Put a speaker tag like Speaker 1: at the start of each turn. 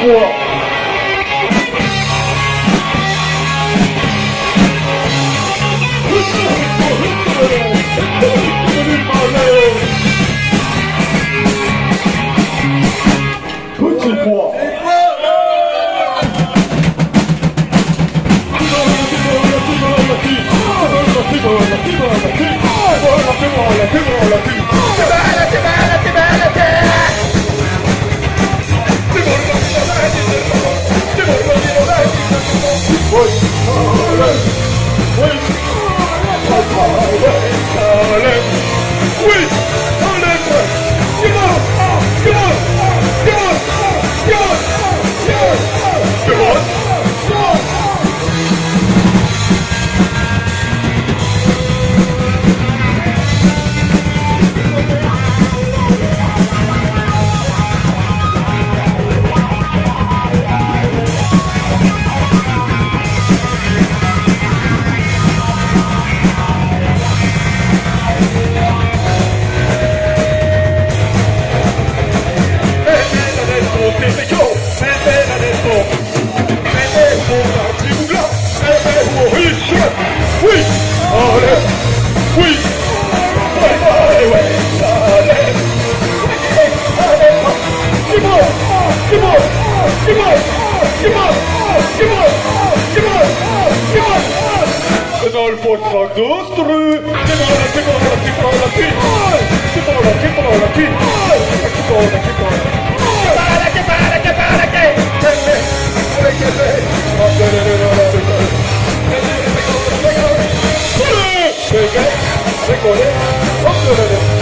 Speaker 1: 我 Sir. Bola goes through. Kibola, Kibola, Kibola, Kibola. Kibola, Kibola, Kibola. Kibola, Kibola. it, Kibola, it, Kibola. it, Kibola, it.